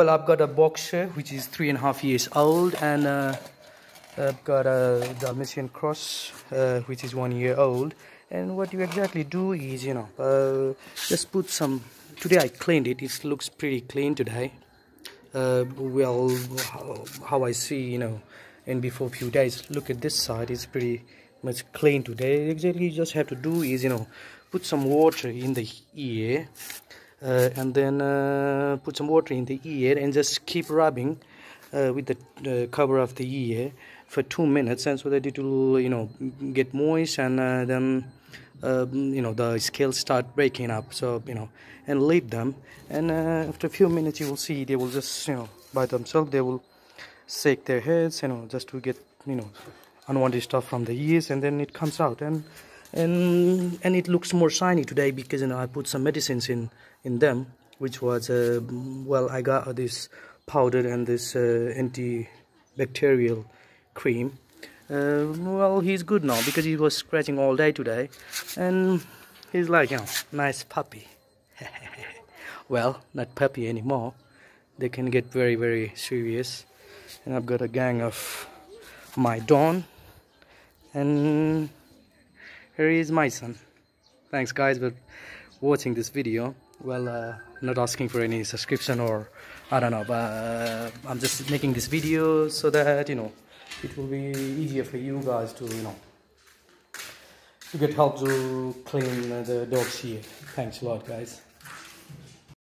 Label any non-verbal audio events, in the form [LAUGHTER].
Well, I've got a boxer which is three and a half years old, and uh, I've got a Dalmatian cross uh, which is one year old. And what you exactly do is, you know, uh, just put some. Today I cleaned it. It looks pretty clean today. Uh, well, how, I see, you know, and before a few days, look at this side. It's pretty much clean today. Exactly, you just have to do is, you know, put some water in the ear Uh, and then uh, put some water in the ear and just keep rubbing uh, with the uh, cover of the ear for two minutes. And so that it will you know get moist and uh, then um, you know the scales start breaking up. So you know and leave them. And after a few minutes you will see they will just you know by themselves they will shake their heads you know just to get you know unwanted stuff from the ears. And then it comes out. And and and it looks more shiny today because you know I put some medicines in in them which was uh, well I got this powder and this uh, antibacterial cream. Uh, well he's good now because he was scratching all day today. And he's like you know nice puppy. [LAUGHS] Well not puppy anymore. They can get very very serious. And I've got a gang of my Don and here is my son. Thanks guys for watching this video. Well uh, not asking for any subscription or I don't know but uh, I'm just making this video so that you know it will be easier for you guys to you know to get help to clean the dog's here. Thanks a lot guys